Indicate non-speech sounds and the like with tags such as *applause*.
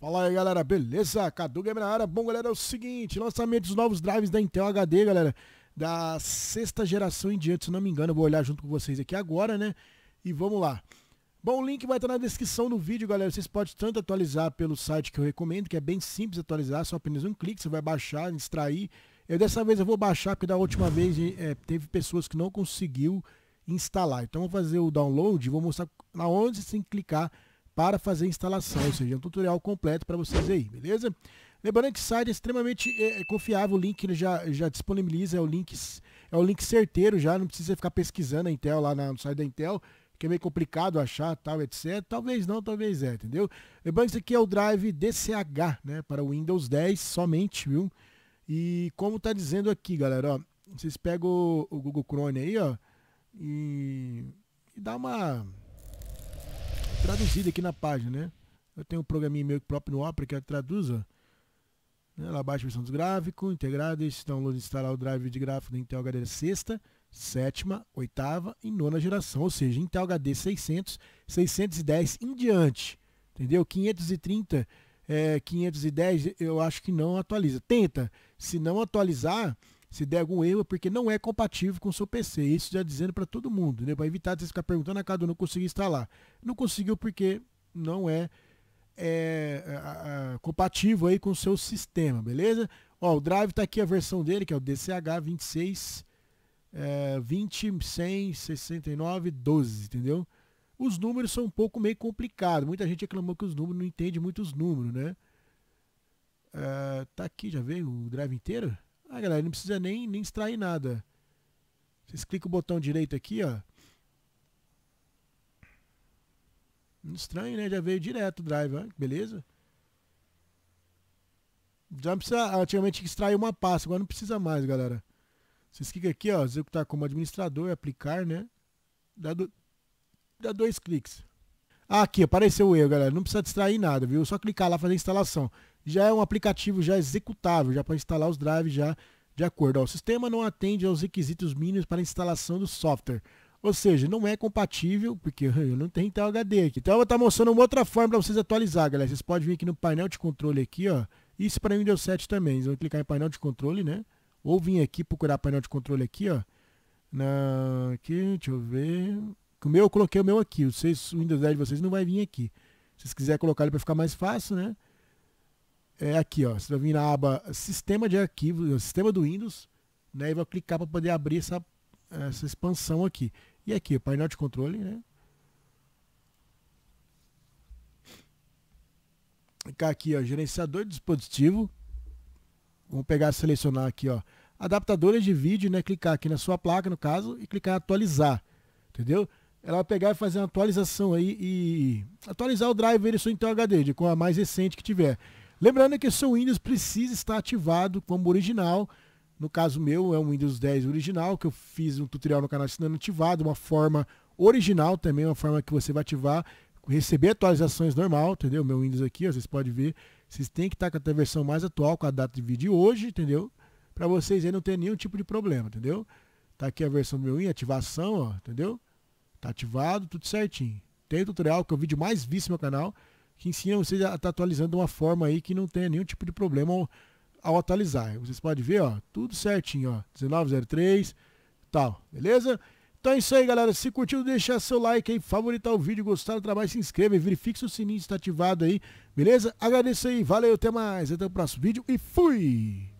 Fala aí galera, beleza? Cadu Gamer na área. Bom galera, é o seguinte, lançamento dos novos drives da Intel HD, galera, da sexta geração em diante, se não me engano, eu vou olhar junto com vocês aqui agora, né? E vamos lá. Bom, o link vai estar na descrição do vídeo, galera. Vocês podem tanto atualizar pelo site que eu recomendo, que é bem simples atualizar, só apenas um clique, você vai baixar, extrair. Eu dessa vez eu vou baixar, porque da última vez é, teve pessoas que não conseguiu instalar. Então vou fazer o download e vou mostrar aonde você tem que clicar para fazer a instalação, ou seja, um tutorial completo para vocês aí, beleza? Lembrando que o site é extremamente é, é, confiável, o link ele já, já disponibiliza, é o link, é o link certeiro já, não precisa ficar pesquisando a Intel lá no site da Intel, que é meio complicado achar, tal, etc. Talvez não, talvez é, entendeu? Lembrando que isso aqui é o drive DCH, né, para o Windows 10 somente, viu? E como tá dizendo aqui, galera, ó, vocês pegam o, o Google Chrome aí, ó, e, e dá uma traduzida aqui na página, né? Eu tenho um programinha meu próprio no Opera que traduz, ó. Né? Lá abaixo a versão dos gráficos, integrado, esse download instalar o drive de gráfico da Intel HD sexta, sétima, oitava e nona geração, ou seja, Intel HD 600, 610 em diante, entendeu? 530, é, 510 eu acho que não atualiza. Tenta, se não atualizar, se der algum erro, é porque não é compatível com o seu PC. Isso já dizendo para todo mundo, né? para evitar você ficar perguntando a cada um não conseguiu instalar. Não conseguiu porque não é, é a, a, compatível aí com o seu sistema, beleza? Ó, o drive está aqui a versão dele, que é o DCH 26 é, 20 100 69 12, entendeu? Os números são um pouco meio complicados. Muita gente reclamou que os números não entende muito os números, né? É, tá aqui, já veio o drive inteiro? Ah, galera, não precisa nem, nem extrair nada. Vocês clicam o botão direito aqui, ó. Estranho, né? Já veio direto o drive, ó. beleza? Já precisa, antigamente extrair uma pasta, agora não precisa mais, galera. Vocês clicam aqui, ó, executar como administrador, aplicar, né? Dá, do, dá dois cliques. Ah, aqui, apareceu o erro, galera. Não precisa extrair nada, viu? Só clicar lá fazer a instalação já é um aplicativo já executável, já para instalar os drives já de acordo. Ó, o sistema não atende aos requisitos mínimos para instalação do software. Ou seja, não é compatível, porque *laughs* eu não tenho Intel HD aqui. Então eu vou estar mostrando uma outra forma para vocês atualizar, galera. Vocês podem vir aqui no painel de controle aqui, ó. Isso para Windows 7 também. Vocês vão clicar em painel de controle, né? Ou vir aqui procurar painel de controle aqui, ó. Na... Aqui, deixa eu ver. O meu eu coloquei o meu aqui. O, vocês, o Windows 10 de vocês não vai vir aqui. Se vocês quiserem colocar ele para ficar mais fácil, né? é aqui, ó. Você vai vir na aba Sistema de Arquivos, Sistema do Windows, né? E vai clicar para poder abrir essa, essa expansão aqui. E aqui, o painel de controle, né? Clicar aqui, ó, gerenciador de dispositivo. Vamos pegar, selecionar aqui, ó, adaptadores de vídeo, né? Clicar aqui na sua placa, no caso, e clicar em atualizar, entendeu? Ela vai pegar e fazer uma atualização aí e atualizar o driver do seu Intel HD, com a mais recente que tiver. Lembrando que o seu Windows precisa estar ativado como original. No caso meu, é um Windows 10 original, que eu fiz um tutorial no canal ensinando ativado, uma forma original também, uma forma que você vai ativar, receber atualizações normal, entendeu? Meu Windows aqui, ó, vocês podem ver, vocês têm que estar com a versão mais atual, com a data de vídeo hoje, entendeu? Para vocês aí não ter nenhum tipo de problema, entendeu? Tá aqui a versão do meu Windows, ativação, ó, entendeu? Tá ativado, tudo certinho. Tem tutorial, que é o vídeo mais visto no meu canal, que ensina você a estar tá atualizando de uma forma aí que não tenha nenhum tipo de problema ao, ao atualizar. Vocês podem ver, ó, tudo certinho, ó, 1903, tal, beleza? Então é isso aí, galera. Se curtiu, deixa seu like aí, favoritar o vídeo, gostar do trabalho, se inscreva, verifique se o sininho está ativado aí, beleza? Agradeço aí, valeu, até mais, até o próximo vídeo e fui!